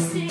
see